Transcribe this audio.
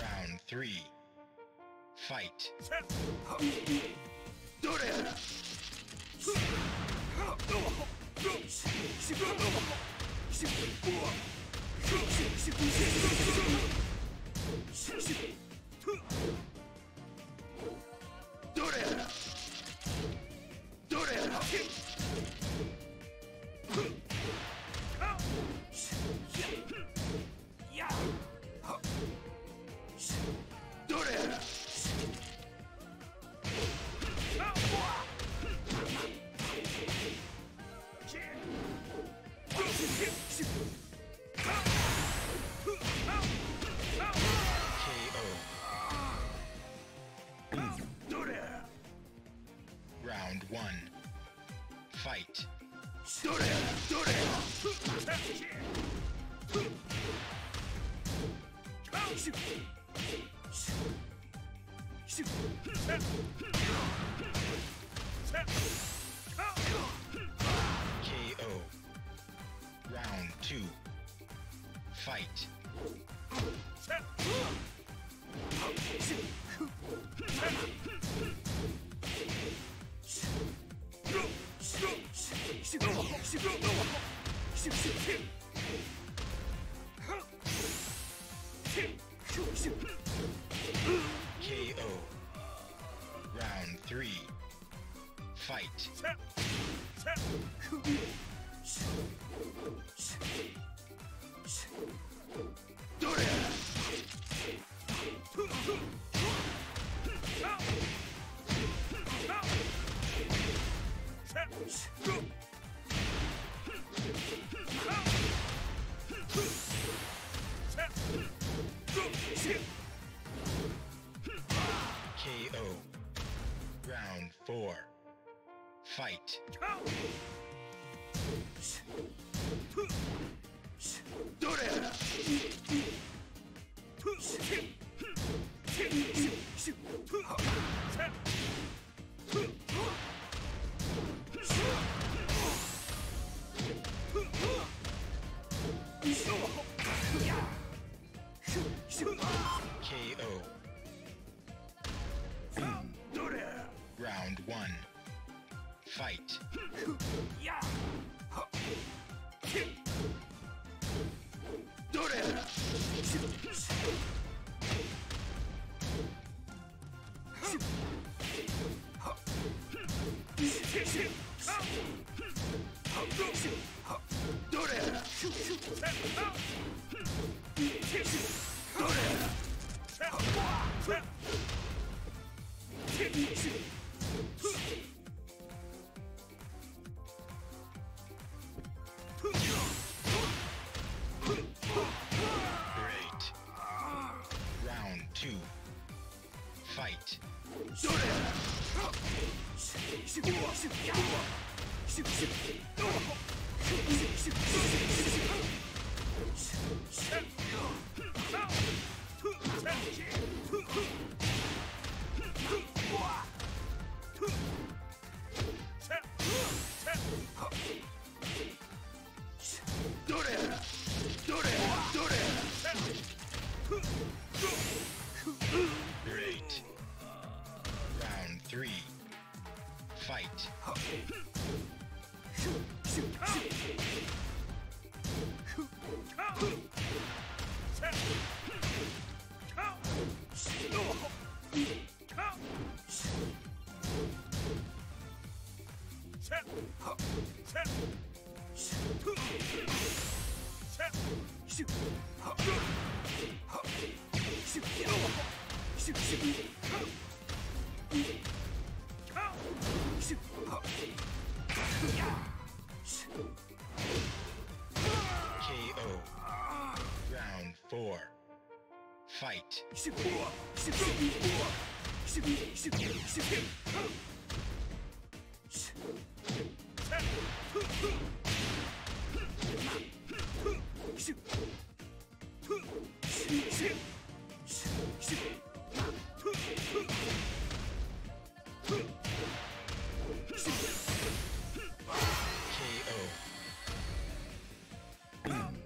Round three. Fight. KO. Round one. Fight. KO. Round two. Fight. KO. Round three. Fight. KO. Round four. Fight. KO. One. Fight. Great. Fight. Shoot! Fight. KO.